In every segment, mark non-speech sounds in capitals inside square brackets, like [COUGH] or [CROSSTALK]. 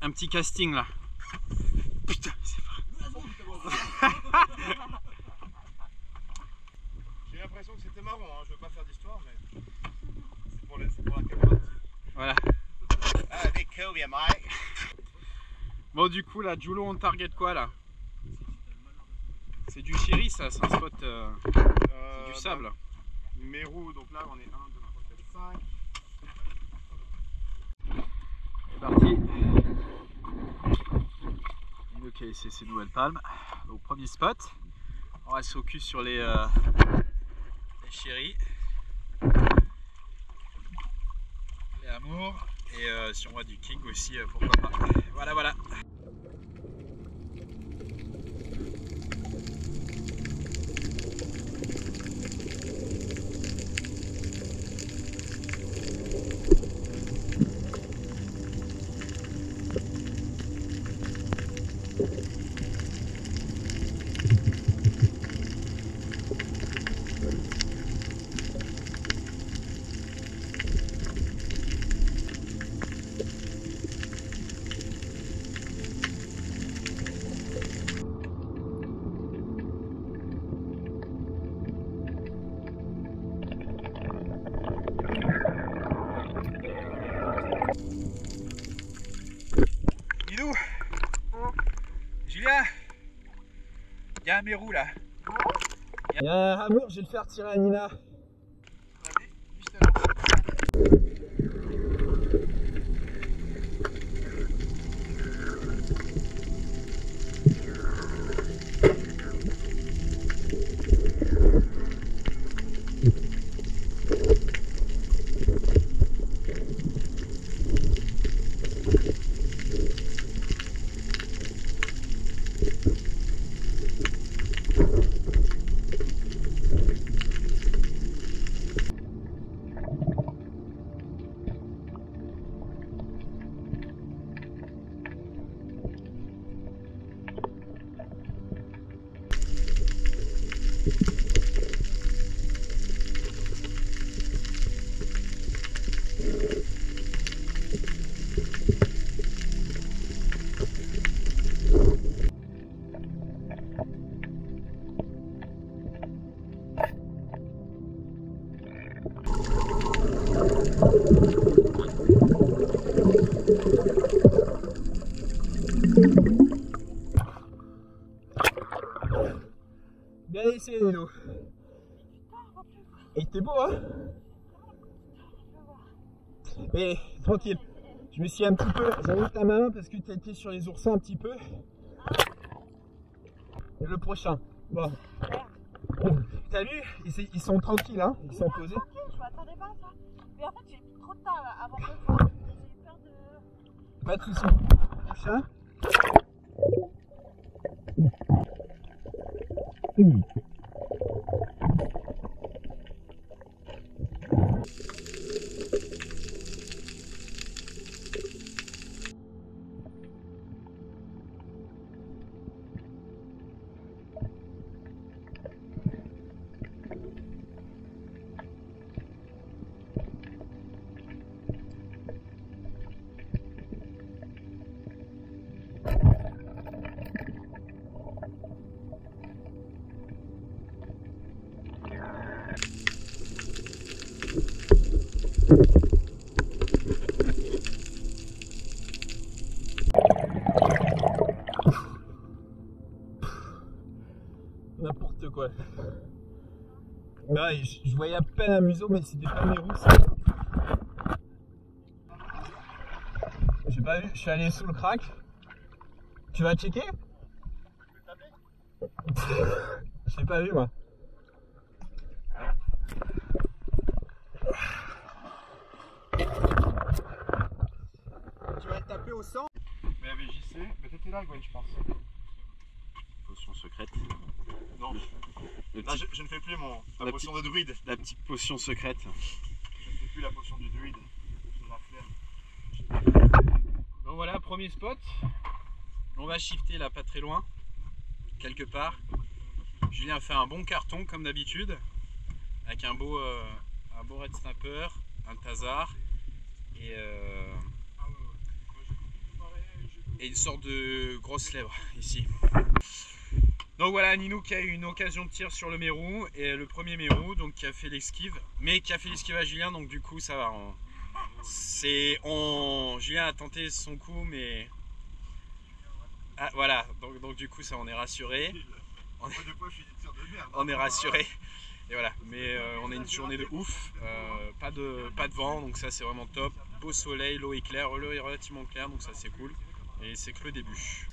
Un petit casting là. Putain, c'est pas... [LAUGHS] J'ai l'impression que c'était marrant, hein. je veux pas faire d'histoire, mais c'est pour, le- c'est pour la caméra. Voilà. Ah, Mike. Bon du coup là, Julo on target quoi là? C'est du chéri ça, c'est un spot... euh, Euh, du sable. Mes roues, donc là on est 1, 2, 3, 4, 5. C'est parti. Ok, c'est ces nouvelles palmes. Donc premier spot. On reste focus sur les, euh, les chéris. Les amours. Et si on voit du king aussi, euh, pourquoi pas. Voilà, voilà. Un mérou là. Il y a un amour, je vais le faire tirer à Nina. Bien Et t'es beau hein? Mais tranquille, je me suis un petit peu, j'enlève ta main parce que t'as été sur les oursins un petit peu. Et le prochain, bon. T'as vu? Ils, ils sont tranquilles hein, ils sont posés. Tranquille, je m'attendais pas à ça. Mais en fait, j'ai mis trop de temps là, avant de le voir. J'ai eu peur de. Pas de soucis. Prochain. N'importe Thank you. Ouais, je, je voyais à peine un museau, mais c'était pas mes roues. J'ai pas vu, je suis allé sous le crack. Tu vas checker? Je l'ai pas vu moi. Tu vas taper au sang Mais avec JC, mais t'étais là, Gwen, je pense. Potion secrète. Non, Le là petit- je, je ne fais plus mon, ma La potion de druide. la petite potion secrète. Je ne fais plus la potion du druide. J'ai la flemme. Donc voilà, premier spot. On va shifter là pas très loin, quelque part. Julien fait un bon carton comme d'habitude, avec un beau, euh, un beau red snapper, un tazar et, euh, et une sorte de grosse lèvre ici. Donc voilà, Ninou qui a eu une occasion de tir sur le mérou, et le premier mérou, donc qui a fait l'esquive, mais qui a fait l'esquive à Julien, donc du coup ça va. on- C'est, on, Julien a tenté son coup, mais ah, voilà, donc, donc du coup ça on est rassuré, on est hein. rassuré, et voilà. Mais euh, on a une journée de ouf, euh, pas de pas de vent, donc ça c'est vraiment top. Beau soleil, l'eau est claire, l'eau est relativement claire, donc ça c'est cool, et c'est que le début.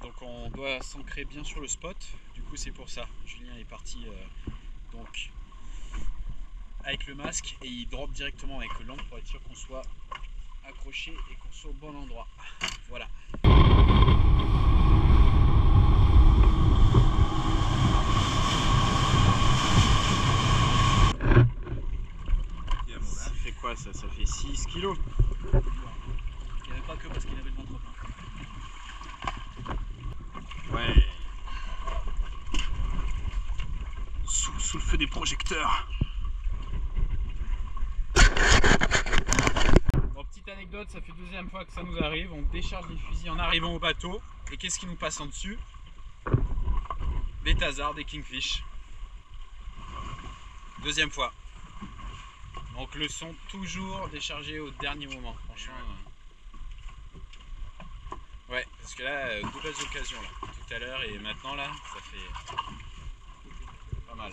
Donc on doit s'ancrer bien sur le spot. Du coup, c'est pour ça. Julien est parti euh, donc avec le masque et il drop directement avec l'angle pour être sûr qu'on soit accroché et qu'on soit au bon endroit. Voilà. Ça fait quoi ça? Ça fait 6 kilos. Il n'y avait pas que parce qu'il avait le ventre plein. Bon, petite anecdote, ça fait deuxième fois que ça nous arrive. On décharge les fusils en arrivant au bateau. Et qu'est-ce qui nous passe en dessus? Des tasards, des kingfish. Deuxième fois. Donc le son toujours déchargé au dernier moment. Franchement. Euh, ouais, parce que là, deux belles occasions là. Tout à l'heure et maintenant là, ça fait pas mal.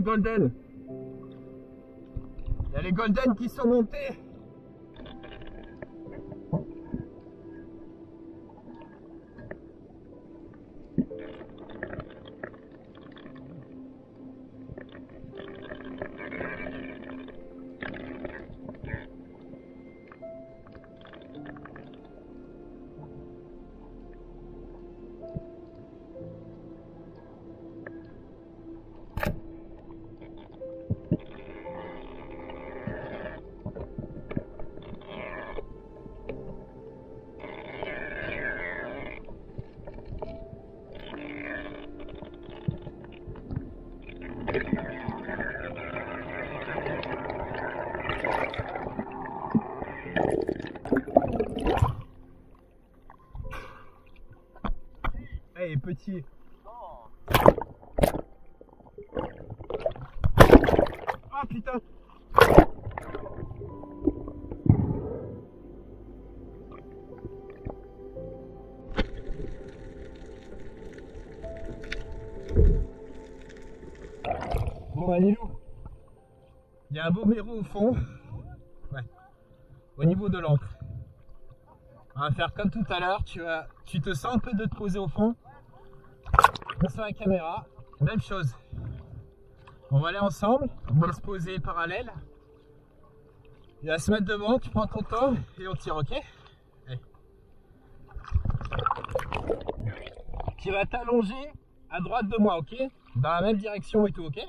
golden. Il y a les golden qui sont montés. Petit. Ah putain Bon, Anilou, il y a un beau mérou au fond. Ouais. Au niveau de l'encre. On va faire comme tout à l'heure, tu, tu te sens un peu de te poser au fond. Sur la caméra, même chose. On va aller ensemble, on va se poser parallèle. Il va se mettre devant, tu prends ton temps et on tire, ok? Tu vas t'allonger à droite de moi, ok? Dans la même direction et tout, ok?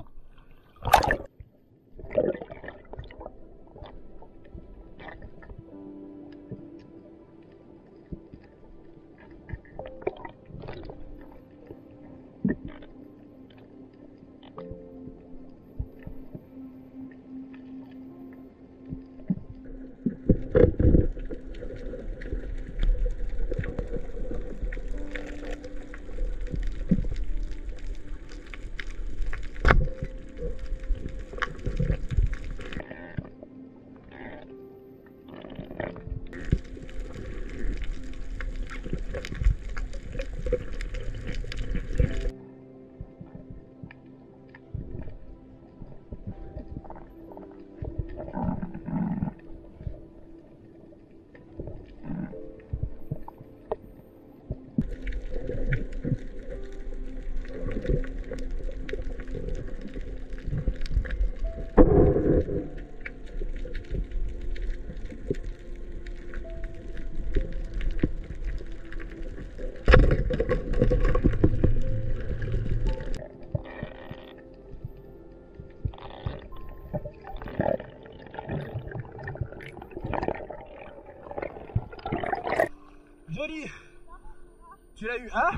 L'as eu, hein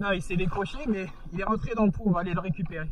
Non, il s'est décroché, mais il est rentré dans le trou, on va aller le récupérer.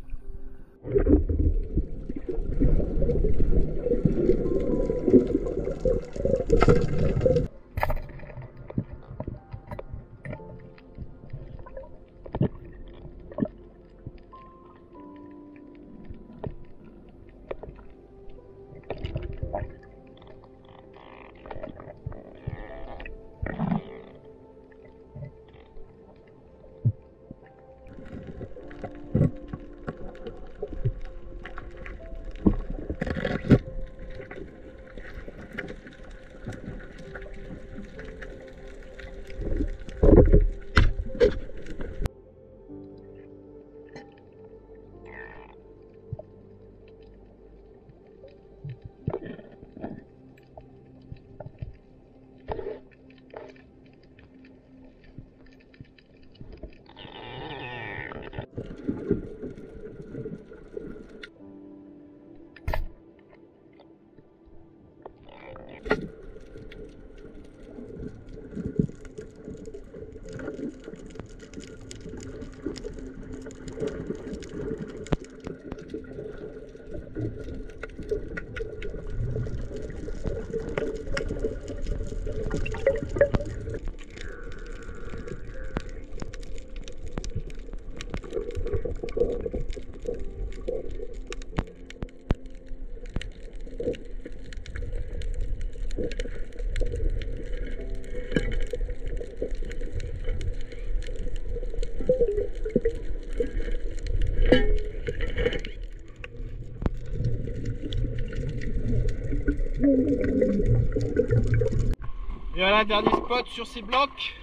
Et voilà, dernier spot sur ces blocs.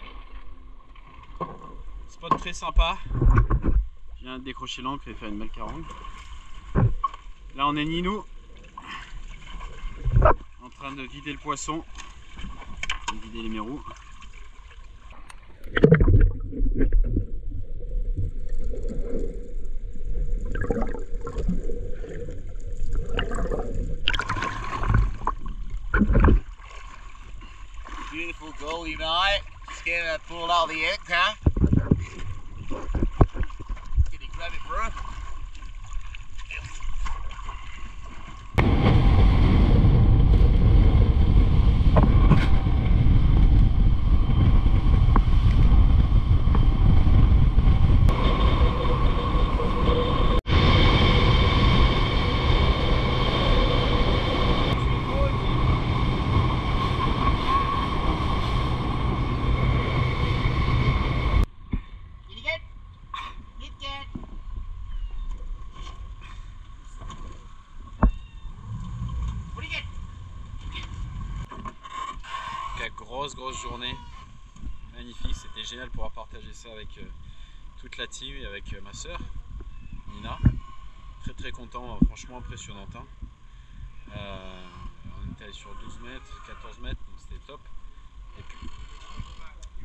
Spot très sympa. Je viens de décrocher l'encre et faire une belle carongue. Là, on est Ninou. En train de vider le poisson. De vider les mérous. that pulled all the aircraft. Grosse journée. Magnifique, c'était génial de pouvoir partager ça avec euh, toute la team et avec euh, ma soeur Nina. Très très content, euh, franchement impressionnante. hein. On était allé sur 12 mètres, 14 mètres, donc c'était top. Et puis,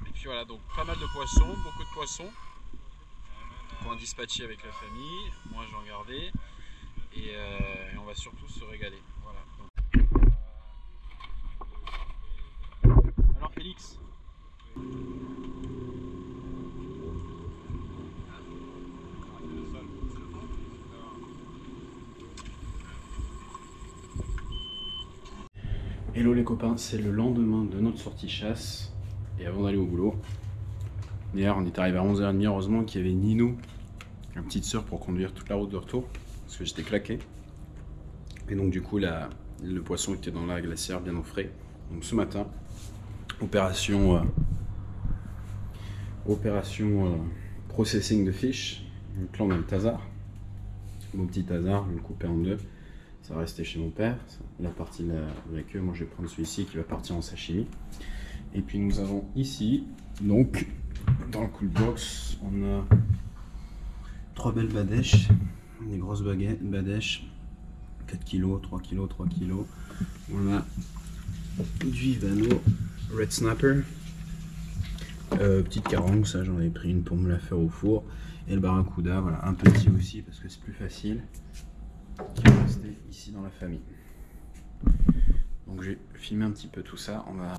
et puis voilà, donc pas mal de poissons, beaucoup de poissons qu'on dispatché avec la famille. Moi j'en gardais. Et on va surtout se régaler. Voilà. Donc, alors Félix Hello les copains, c'est le lendemain de notre sortie chasse et avant d'aller au boulot. Hier on est arrivé à 11h30, heureusement qu'il y avait Ninou, ma petite soeur pour conduire toute la route de retour parce que j'étais claqué. Et donc du coup le poisson était dans la glacière bien au frais. Donc ce matin, opération, euh, opération euh, processing de fish. Donc là on a le tazar, mon petit tazar, je vais le couper en deux. Ça va rester chez mon père, la partie de la, queue. Moi je vais prendre celui-ci qui va partir en sashimi. Et puis nous avons ici, donc dans le cool box, on a trois belles badèches, des grosses baguettes, badèches, 4 kg, 3 kg, 3 kg. On a du Vivano Red Snapper, Euh, petite carongue, ça j'en avais pris une pour me la faire au four. Et le barracuda, voilà, un petit aussi parce que c'est plus facile, qui rester ici dans la famille. Donc j'ai filmé un petit peu tout ça. On va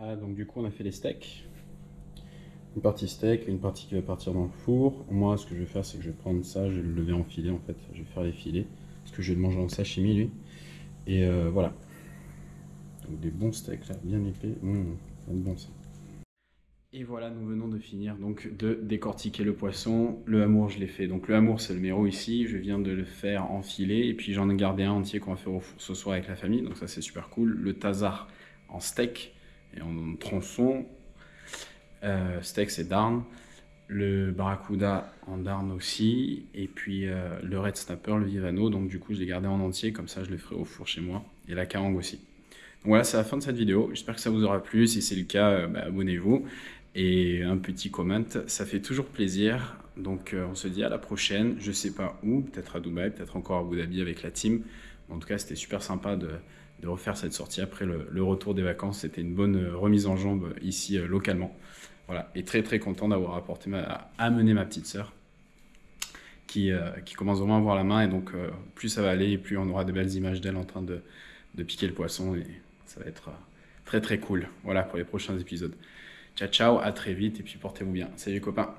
donc du coup on a fait les steaks. Une partie steak, une partie qui va partir dans le four. Moi ce que je vais faire c'est que je vais prendre ça, je vais le lever en filet en fait. Je vais faire les filets. Parce que je vais le manger en sashimi lui. Et euh, voilà. Donc des bons steaks là, bien épais. Mmh, bon ça. Et voilà, nous venons de finir donc de décortiquer le poisson. Le amour, je l'ai fait. Donc le amour, c'est le méro ici. Je viens de le faire en filet. Et puis j'en ai gardé un entier qu'on va faire au four ce soir avec la famille. Donc ça, c'est super cool. Le tazar en steak et en tronçon. Euh, steak, c'est darn. Le barracuda en darn aussi. Et puis euh, le red snapper, le vivano. Donc du coup, je l'ai gardé en entier. Comme ça, je le ferai au four chez moi. Et la carangue aussi. Donc voilà, c'est la fin de cette vidéo. J'espère que ça vous aura plu. Si c'est le cas, euh, bah, abonnez-vous et un petit comment, ça fait toujours plaisir. Donc euh, on se dit à la prochaine, je sais pas où, peut-être à Dubaï, peut-être encore à Abu Dhabi avec la team. En tout cas, c'était super sympa de, de, refaire cette sortie après le, retour des vacances. C'était une bonne remise en jambe ici euh, localement. Voilà, et très très content d'avoir apporté ma, amené ma petite sœur qui, euh, qui, commence vraiment à avoir la main et donc euh, plus ça va aller et plus on aura de belles images d'elle en train de, de piquer le poisson et ça va être très très cool. Voilà pour les prochains épisodes. Ciao ciao, à très vite et puis portez-vous bien. Salut copains